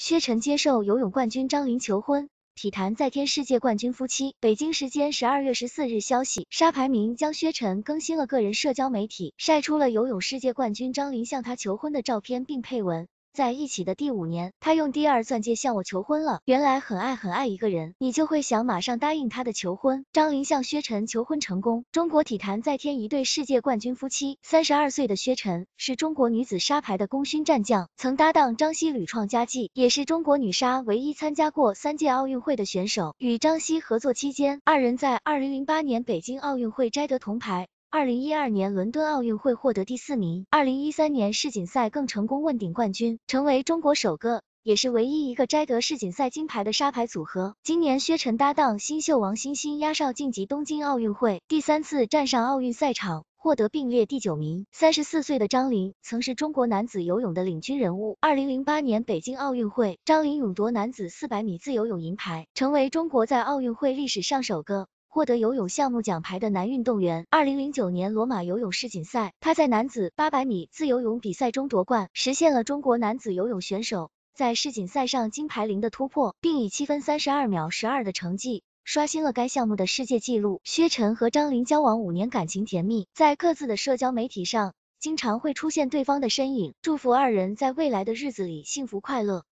薛晨接受游泳冠军张琳求婚。体坛再添世界冠军夫妻。北京时间十二月十四日消息，沙排名将薛晨更新了个人社交媒体，晒出了游泳世界冠军张琳向他求婚的照片，并配文。在一起的第五年，他用第二钻戒向我求婚了。原来很爱很爱一个人，你就会想马上答应他的求婚。张琳向薛晨求婚成功，中国体坛再添一对世界冠军夫妻。三十二岁的薛晨是中国女子沙排的功勋战将，曾搭档张曦屡创佳绩，也是中国女沙唯一参加过三届奥运会的选手。与张曦合作期间，二人在二零零八年北京奥运会摘得铜牌。二零一二年伦敦奥运会获得第四名，二零一三年世锦赛更成功问鼎冠军，成为中国首个，也是唯一一个摘得世锦赛金牌的沙排组合。今年薛晨搭档新秀王欣欣压哨晋级东京奥运会，第三次站上奥运赛场，获得并列第九名。三十四岁的张琳曾是中国男子游泳的领军人物。二零零八年北京奥运会，张琳勇夺男子四百米自由泳银牌，成为中国在奥运会历史上首个。获得游泳项目奖牌的男运动员。二零零九年罗马游泳世锦赛，他在男子八百米自由泳比赛中夺冠，实现了中国男子游泳选手在世锦赛上金牌零的突破，并以七分三十二秒十二的成绩刷新了该项目的世界纪录。薛晨和张琳交往五年，感情甜蜜，在各自的社交媒体上经常会出现对方的身影，祝福二人在未来的日子里幸福快乐。